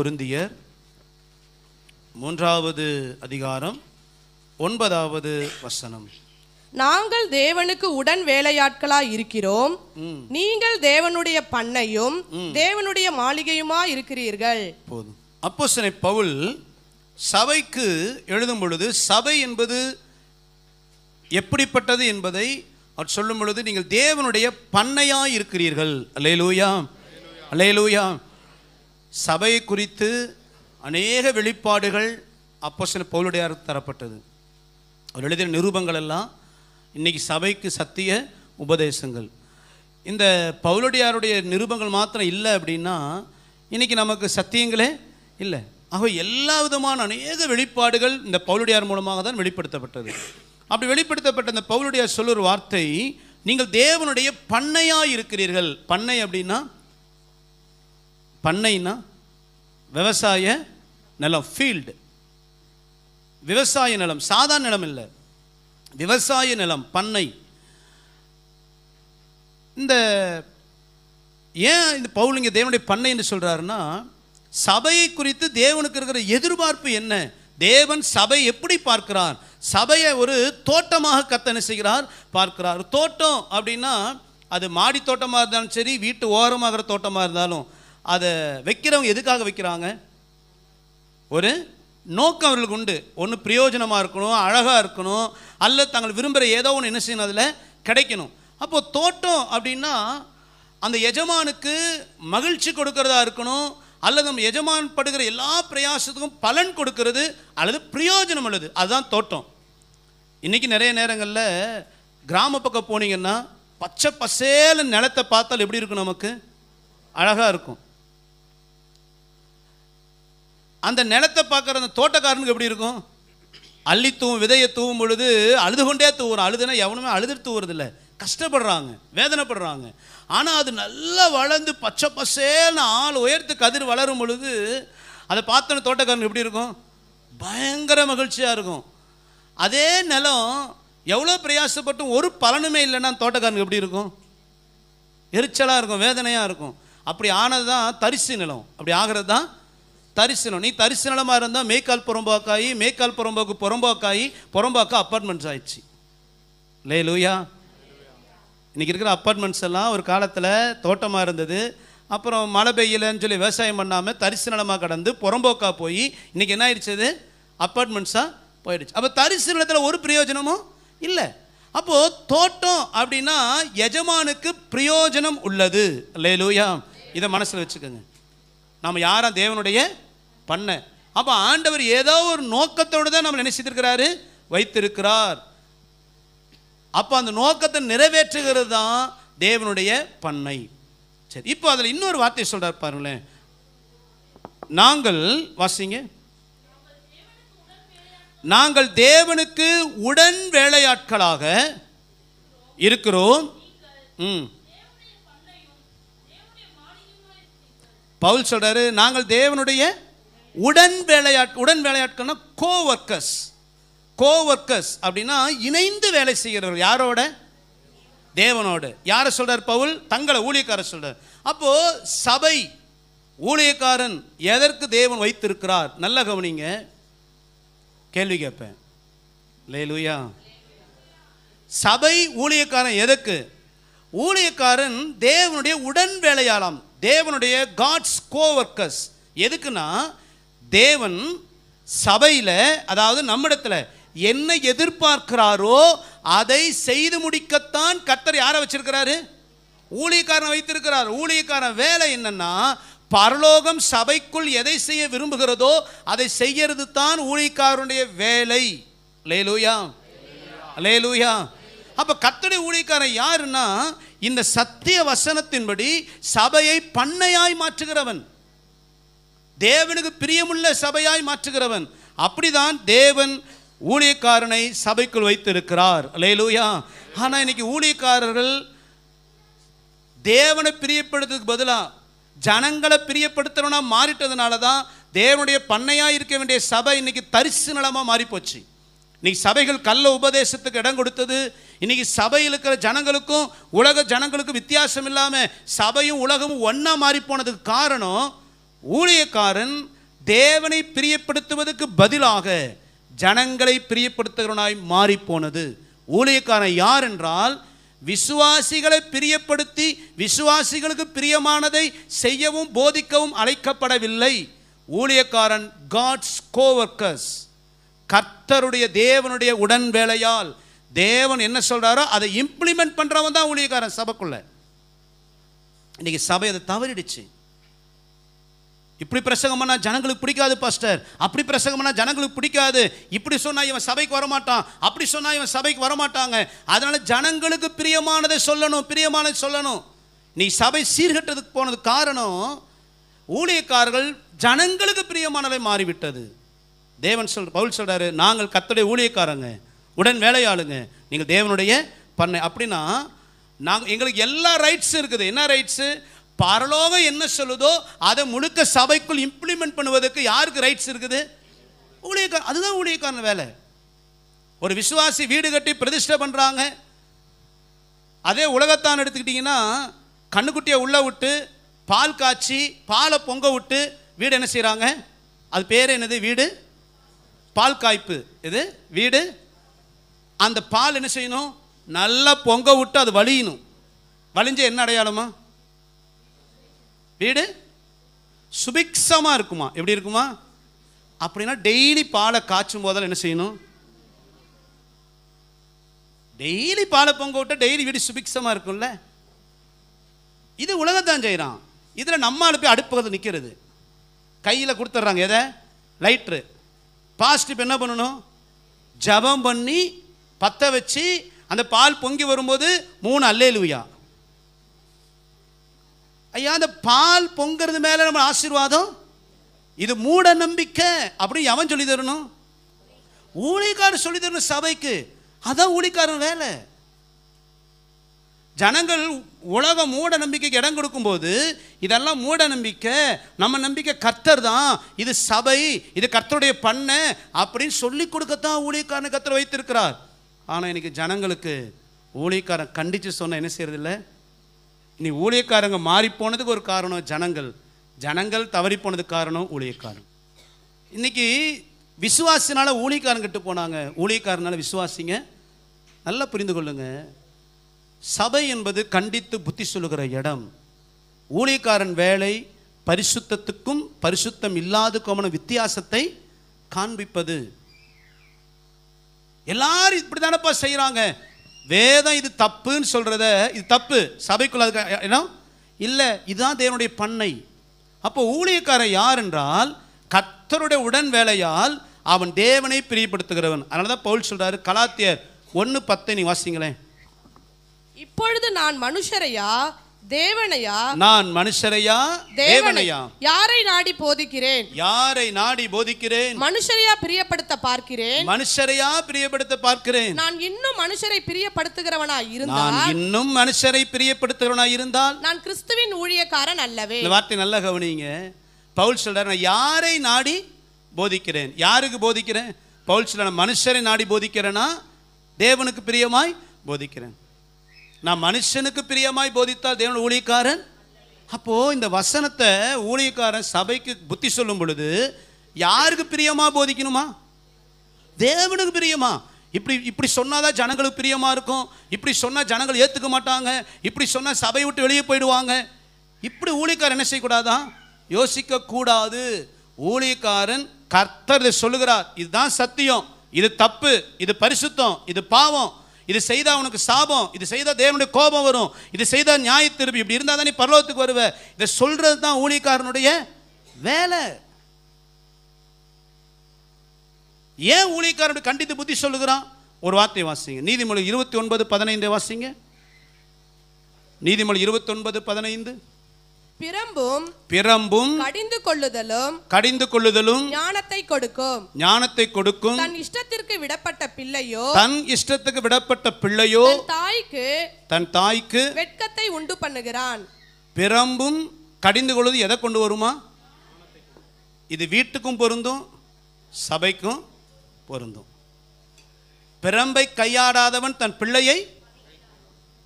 கொருந்தியர் மூன்றாவது அதிகாரம் ஒன்பதாவது வசனம். நாங்கள் தேவனுக்கு உடன் வேலையாட்களாய் இருக்கிறோம். நீங்கள் தேவனுடைய பண்ணையும் தேவனுடைய மாளிகையுமா இருக்கிறீர்கள். போதும். அப்போஸ்தலன் பவுல் சபைக்கு எழுதும் பொழுது சபை என்பது எப்படிப்பட்டது என்பதை அவர் சொல்லும் பொழுது நீங்கள் தேவனுடைய பண்ணையாய் இருக்கிறீர்கள். அல்லேலூயா. அல்லேலூயா. சபை குறித்து அநேக வெளிப்பாடுகள் அப்போ சில பவுலுடையார் தரப்பட்டது. அவர் எழுதிய நிரூபங்கள் எல்லாம் இன்னைக்கு சபைக்கு சத்திய உபதேசங்கள். இந்த பவுலடியாருடைய நிரூபங்கள் மாத்திரம் இல்லை அப்படின்னா இன்றைக்கி நமக்கு சத்தியங்களே இல்லை. ஆக எல்லா விதமான அநேக வெளிப்பாடுகள் இந்த பவுலுடையார் மூலமாக தான் வெளிப்படுத்தப்பட்டது. அப்படி வெளிப்படுத்தப்பட்ட இந்த பவுலுடையார் சொல்லுற வார்த்தை நீங்கள் தேவனுடைய பண்ணையாக இருக்கிறீர்கள். பண்ணை அப்படின்னா பண்ணைன்னா விவசாய நிலம் ஃபீல்டு விவசாய நிலம் சாதாரண நிலம் இல்லை. விவசாய நிலம் பண்ணை. இந்த ஏன் இந்த பவுலிங்க தேவனுடைய பண்ணை என்று சொல்கிறாருன்னா சபையை குறித்து தேவனுக்கு இருக்கிற எதிர்பார்ப்பு என்ன? தேவன் சபை எப்படி பார்க்கிறார்? சபையை ஒரு தோட்டமாக கத்தனை செய்கிறார்? பார்க்கிறார். தோட்டம் அப்படின்னா அது மாடி தோட்டமாக இருந்தாலும் சரி வீட்டு ஓரமாகிற தோட்டமாக இருந்தாலும் அதை வைக்கிறவங்க எதுக்காக வைக்கிறாங்க? ஒரு நோக்கம் அவர்களுக்கு உண்டு. ஒன்று பிரயோஜனமாக இருக்கணும் அழகாக இருக்கணும் அல்லது தாங்கள் விரும்புகிற ஏதோ ஒன்று என்ன செய்யணும் அதில் கிடைக்கணும். அப்போது தோட்டம் அப்படின்னா அந்த எஜமானுக்கு மகிழ்ச்சி கொடுக்கறதா இருக்கணும் அல்லது நம்ம எஜமான் படுகிற எல்லா பிரயாசத்துக்கும் பலன் கொடுக்கறது அல்லது பிரயோஜனம் உள்ளது அதுதான் தோட்டம். இன்றைக்கி நிறைய நேரங்களில் கிராம பக்கம் போனீங்கன்னா பச்சை பசேல நிலத்தை பார்த்தால் எப்படி இருக்கும் நமக்கு? அழகாக இருக்கும். அந்த நிலத்தை பார்க்குற அந்த தோட்டக்காரனுக்கு எப்படி இருக்கும்? அள்ளி தூவும் விதையை தூவும் பொழுது அழுது கொண்டே தூவுறான். அழுதுனா எவனுமே அழுது தூவுறதில்ல. கஷ்டப்படுறாங்க வேதனைப்படுறாங்க. ஆனால் அது நல்லா வளர்ந்து பச்சை பசேல்னு ஆள் உயர்த்து கதிர் வளரும் பொழுது அதை பார்த்தோன்னு தோட்டக்காரனுக்கு எப்படி இருக்கும்? பயங்கர மகிழ்ச்சியாக இருக்கும். அதே நிலம் எவ்வளோ பிரயாசப்பட்டும் ஒரு பலனுமே இல்லைன்னா தோட்டக்காரனுக்கு எப்படி இருக்கும்? எரிச்சலாக இருக்கும் வேதனையாக இருக்கும். அப்படி ஆனது தான் தரிசு நிலம். அப்படி ஆகிறது தான் தரிசு நீ தரிசு நிலமாக இருந்தால் மேய்க்கால் புறம்போக்காயி மேய்க்கால் புறம்போக்கு புறம்போக்காயி புறம்போக்கா அப்பார்ட்மெண்ட்ஸ் ஆயிடுச்சு. லே லூயா இன்றைக்கி இருக்கிற அப்பார்ட்மெண்ட்ஸ் எல்லாம் ஒரு காலத்தில் தோட்டமாக இருந்தது. அப்புறம் மழை பெய்யலன்னு சொல்லி விவசாயம் பண்ணாமல் தரிசு நிலமாக கடந்து புறம்போக்கா போய் இன்றைக்கி என்ன ஆயிடுச்சது அது அப்பார்ட்மெண்ட்ஸாக போயிடுச்சு. அப்போ தரிசு நிலத்தில் ஒரு பிரயோஜனமும் இல்லை. அப்போது தோட்டம் அப்படின்னா எஜமானுக்கு பிரயோஜனம் உள்ளது. லேலூயா? இதை மனசில் வச்சுக்கோங்க. நாம் யாரும் தேவனுடைய பண்ண. அப்போ ஆண்டவர் ஏதோ ஒரு நோக்கத்தோடு தான் நம்ம நினைச்சிருக்கிறாரு வைத்திருக்கிறார். அப்போ அந்த நோக்கத்தை நிறைவேற்றுகிறது தான் தேவனுடைய பண்ணை. சரி இப்போ அதில் இன்னொரு வார்த்தை சொல்கிறார் பாருங்களேன். நாங்கள் வாசிங்க. நாங்கள் தேவனுக்கு உடன் வேலையாட்களாக இருக்கிறோம். ம். பவுல் சொல்கிறாரு நாங்கள் தேவனுடைய உடன் வேலையாட் உடன் வேலையாட்கள்னா கோ ஒர்க்கர்ஸ் கோ ஒர்க்கர்ஸ் அப்படின்னா இணைந்து வேலை செய்கிறவர்கள் யாரோட? தேவனோடு. யாரை சொல்கிறார் பவுல்? தங்களை ஊழியக்காரர் சொல்கிறார் அப்போது சபை ஊழியக்காரன் எதற்கு தேவன் வைத்திருக்கிறார்? நல்ல கவனிங்க. கேள்வி கேட்பேன். லேலுயா சபை ஊழியக்காரன் எதற்கு? ஊழியக்காரன் தேவனுடைய உடன் வேலையாளாம். தேவனுடைய காட்ஸ் கோவர்க்கர்ஸ் எதுக்குன்னா தேவன் சபையில் அதாவது நம்மிடத்தில் என்ன எதிர்பார்க்கிறாரோ அதை செய்து முடிக்கத்தான் கத்தர் யாரை வச்சிருக்கிறாரு? ஊழியக்காரன் வைத்திருக்கிறார். ஊழியக்காரன் வேலை என்னன்னா பரலோகம் சபைக்குள் எதை செய்ய விரும்புகிறதோ அதை செய்யறது தான் ஊழியக்காரனுடைய வேலை. லேலூயா லேலூயா அப்ப கத்தடி ஊழியக்காரன் யாருன்னா இந்த சத்திய வசனத்தின்படி சபையை பண்ணையாய் மாற்றுகிறவன். தேவனுக்கு பிரியமுள்ள சபையாய் மாற்றுகிறவன். அப்படிதான் தேவன் ஊழியக்காரனை சபைக்குள் வைத்திருக்கிறார். லேலூயா ஆனால் இன்னைக்கு ஊழியக்காரர்கள் தேவனை பிரியப்படுத்துறதுக்கு பதிலாக ஜனங்களை பிரியப்படுத்துறவனா மாறிட்டதுனால தான் தேவனுடைய பண்ணையாக இருக்க வேண்டிய சபை இன்னைக்கு தரிசு நிலமாக மாறிப்போச்சு. இன்னைக்கு சபைகள் கள்ள உபதேசத்துக்கு இடம் கொடுத்தது. இன்னைக்கு சபையில் இருக்கிற ஜனங்களுக்கும் உலக ஜனங்களுக்கும் வித்தியாசம் இல்லாமல் சபையும் உலகமும் ஒன்றா மாறி போனதுக்கு காரணம் ஊழியக்காரன் தேவனை பிரியப்படுத்துவதற்கு பதிலாக ஜனங்களை பிரியப்படுத்துகிறவனாய் மாறிப்போனது. ஊழியக்காரன் யார் என்றால் விசுவாசிகளை பிரியப்படுத்தி விசுவாசிகளுக்கு பிரியமானதை செய்யவும் போதிக்கவும் அழைக்கப்படவில்லை. ஊழியக்காரன் காட்ஸ் கோவர்க்கர்ஸ் கர்த்தருடைய தேவனுடைய உடன் வேலையால் தேவன் என்ன சொல்கிறாரோ அதை இம்ப்ளிமெண்ட் பண்ணுறவன் தான் ஊழியக்காரன் சபைக்குள்ள. இன்னைக்கு சபை அதை தவறிடுச்சு. இப்படி பிரசங்கம் பண்ணால் ஜனங்களுக்கு பிடிக்காது பாஸ்டர். அப்படி பிரசங்கம் பண்ணால் ஜனங்களுக்கு பிடிக்காது. இப்படி சொன்னால் இவன் சபைக்கு வரமாட்டான். அப்படி சொன்னால் இவன் சபைக்கு வரமாட்டாங்க. அதனால் ஜனங்களுக்கு பிரியமானதை சொல்லணும் பிரியமானதை சொல்லணும். நீ சபை சீர்கட்டதுக்கு போனது காரணம் ஊழியக்காரர்கள் ஜனங்களுக்கு பிரியமானதை மாறிவிட்டது. தேவன் சொல் பவுல் சொல்கிறாரு நாங்கள் கத்தோடைய ஊழியக்காரங்க. உடன் வேலையாளுங்க. நீங்கள் தேவனுடைய பண்ணை. அப்படின்னா நாங்கள் எங்களுக்கு எல்லா ரைட்ஸும் இருக்குது. என்ன ரைட்ஸு பரலோகம் என்ன சொல்லுதோ அதை முழுக்க சபைக்குள் இம்ப்ளிமெண்ட் பண்ணுவதற்கு யாருக்கு ரைட்ஸ் இருக்குது? ஊழியக்கார அதுதான் ஊழியக்காரன் வேலை. ஒரு விசுவாசி வீடு கட்டி பிரதிஷ்டை பண்ணுறாங்க அதே உலகத்தான் எடுத்துக்கிட்டிங்கன்னா கண்ணுக்குட்டியை உள்ளே விட்டு பால் காய்ச்சி பாலை பொங்க விட்டு வீடு என்ன செய்கிறாங்க அது பேர் என்னது? வீடு? பால் காய்ப்பு. இது வீடு. அந்த பால் என்ன செய்யணும்? நல்லா பொங்க விட்டு அது வலியணும் வலிஞ்ச என்ன அடையாளமா? வீடு சுபிக்ஷமாக இருக்குமா? எப்படி இருக்குமா? அப்படின்னா டெய்லி பாலை காய்ச்சும் போதெல்லாம் என்ன செய்யணும்? டெய்லி பாலை பொங்க விட்டா டெய்லி வீடு சுபிக்ஷமாக இருக்கும்ல? இது உலகத்தான் செய்கிறான் இதில் நம்ம ஆளு போய் அடுப்பு நிற்கிறது கையில் கொடுத்துட்றாங்க எதை? லைட்ரு பாசிட்டிவ் இப்போ என்ன பண்ணணும்? ஜபம் பண்ணி பற்ற வச்சு அந்த பால் பொங்கி வரும்போது மூணு அல்லேலுவியா ஐயா அந்த பால் பொங்கிறது மேலே நம்ம ஆசீர்வாதம்? இது மூட நம்பிக்கை. அப்படின்னு எவன் சொல்லி தரணும் ஊழிக்காரர் சொல்லி தரணும் சபைக்கு. அதான் ஊழிக்காரன் வேலை. ஜனங்கள் உலக மூட நம்பிக்கைக்கு இடம் கொடுக்கும்போது இதெல்லாம் மூட நம்பிக்கை. நம்ம நம்பிக்கை கர்த்தர் தான். இது சபை இது கர்த்தருடைய பண்ண அப்படின்னு சொல்லி கொடுக்கத்தான் ஊழியக்காரன் கர்த்தர் வைத்திருக்கிறார். ஆனால் இன்னைக்கு ஜனங்களுக்கு ஊழியக்காரன் கண்டித்து சொன்ன என்ன செய்யறதில்லை? நீ ஊழியக்காரங்க மாறி போனதுக்கு ஒரு காரணம் ஜனங்கள். ஜனங்கள் தவறி போனதுக்கு காரணம் ஊழியக்காரன். இன்னைக்கு விசுவாசினால் ஊழியக்காரன் கிட்ட போனாங்க. ஊழியக்காரனால விசுவாசிங்க. நல்லா புரிந்து கொள்ளுங்க. சபை என்பது கண்டித்து புத்தி சொல்லுகிற இடம். ஊழியக்காரன் வேலை பரிசுத்தத்துக்கும் பரிசுத்தம் இல்லாதுக்குமான வித்தியாசத்தை காண்பிப்பது. எல்லாரும் இப்படி தானப்பா செய்கிறாங்க வேதம் இது தப்புன்னு சொல்கிறத இது தப்பு. சபைக்குள்ள அதுக்கு இல்லை இதுதான் தேவனுடைய பண்ணை. அப்போ ஊழியக்காரன் யார் என்றால் கத்தருடைய உடன் வேலையால் அவன் தேவனை பிரியப்படுத்துகிறவன். அதனால தான் பவுல் சொல்கிறாரு கலாத்தியர் ஒன்று பத்தை நீ வாசிங்களேன். இப்பொழுது நான் மனுஷரையா தேவனையா? நான் மனுஷரையா? தேவனை தேவனையா? யாரை நாடி போதிக்கிறேன்? யாரை நாடி போதிக்கிறேன்? மனுஷரையா பிரியப்படுத்த பார்க்கிறேன்? மனுஷரையா பிரியப்படுத்த பார்க்கிறேன்? நான் இன்னும் மனுஷரை பிரியப்படுத்துகிறவனா நான் இருந்தால் இன்னும் மனுஷரை பிரியப்படுத்துகிறவனா இருந்தால்? நான் கிறிஸ்துவின் ஊழியக்காரன் அல்லவே. இந்த வார்த்தை நல்லா கவனிங்க. பவுல் சொல்றாரு நான் யாரை நாடி போதிக்கிறேன்? யாருக்கு போதிக்கிறேன்? பவுல் சொல்ற நான் மனுஷரை நாடி போதிக்கிறேனா? தேவனுக்கு பிரியமாய் போதிக்கிறேன். நான் மனுஷனுக்கு பிரியமாய் போதித்தால் தேவன் ஊழியக்காரன்? அப்போ இந்த வசனத்தை ஊழியக்காரன் சபைக்கு புத்தி சொல்லும் பொழுது யாருக்கு பிரியமா போதிக்கணுமா? தேவனுக்கு பிரியமா? இப்படி இப்படி சொன்னாதான் ஜனங்களுக்கு பிரியமா இருக்கும்? இப்படி சொன்னா ஜனங்கள் ஏத்துக்க மாட்டாங்க? இப்படி சொன்னா சபை விட்டு வெளியே போயிடுவாங்க? இப்படி ஊழியக்காரன் என்ன செய்யக்கூடாதான் யோசிக்க கூடாது. ஊழியக்காரன் கர்த்தர் சொல்லுகிறார். இதுதான் சத்தியம். இது தப்பு. இது பரிசுத்தம். இது பாவம். இது செய்தால் உனக்கு சாபம் இது செய்தால் தேவனுடைய கோபம் வரும் இது செய்தால் நியாய திருப்பி. இப்படி இருந்தால் தான் நீ பரலோகத்துக்கு வருவ. இதை சொல்கிறது தான் ஊழியக்காரனுடைய வேலை. ஏன் ஊழியக்காரனுடைய கண்டித்து புத்தி சொல்லுகிறான்? ஒரு வார்த்தை வாசிங்க. நீதிமொழி இருபத்தி ஒன்பது பதினைந்து வாசிங்க. நீதிமொழி இருபத்தொன்பது பதினைந்து. பிரம்பும் பிறம்பும் கடிந்து கொள்ளுதலும் கடிந்து கொள்ளுதலும் ஞானத்தை கொடுக்கும். ஞானத்தை கொடுக்கும். தன் இஷ்டத்திற்கு விடப்பட்ட பிள்ளையோ தன் இஷ்டத்துக்கு விடப்பட்ட பிள்ளையோ தாய்க்கு தன் தாய்க்கு வெட்கத்தை உண்டு பண்ணுகிறான். பிறம்பும் கடிந்து கொள்வது எதை கொண்டு வருமா? இது வீட்டுக்கும் பொருந்தும் சபைக்கும் பொருந்தும். பிறம்பை கையாடாதவன் தன் பிள்ளையை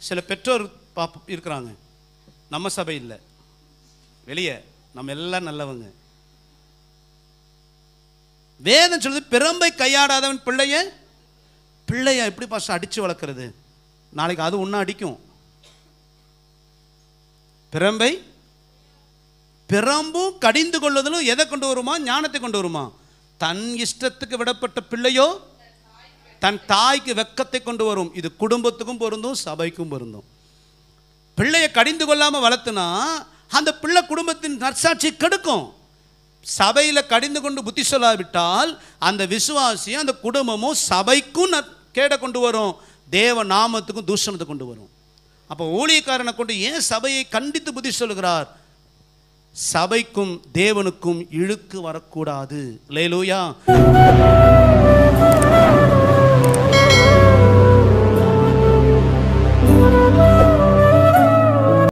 சில பெற்றோர் இருக்கிறாங்க. நம்ம சபை இல்லை வெளியே நம்ம எல்லாம் நல்லவங்க. வேதம் சொல்லுது பிரம்பை கையாடாதவன் பிள்ளைய பிள்ளைய எப்படி பாஸ்டர் அடிச்சு வளர்க்கறது? நாளைக்கு அது ஒன்றா அடிக்கும். பிரம்பை பிரம்பும் கடிந்து கொள்வதிலும் எதை கொண்டு வருமா? ஞானத்தை கொண்டு வருமா? தன் இஷ்டத்துக்கு விடப்பட்ட பிள்ளையோ தன் தாய்க்கு வெக்கத்தை கொண்டு வரும். இது குடும்பத்துக்கும் பொருந்தும் சபைக்கும் பொருந்தும். பிள்ளையை கடிந்து கொள்ளாம வளர்த்துனா அந்த பிள்ளை குடும்பத்தின் நற்சாட்சி கெடுக்கும். சபையில் கடிந்து கொண்டு புத்தி சொல்லாவிட்டால் அந்த விசுவாசியும் அந்த குடும்பமும் சபைக்கும் கேட கொண்டு வரும். தேவ நாமத்துக்கும் தூஷணத்தை கொண்டு வரும். அப்போ ஊழியக்காரனை கொண்டு ஏன் சபையை கண்டித்து புத்தி சொல்கிறார் சபைக்கும் தேவனுக்கும் இழுக்கு வரக்கூடாது. லேலூயா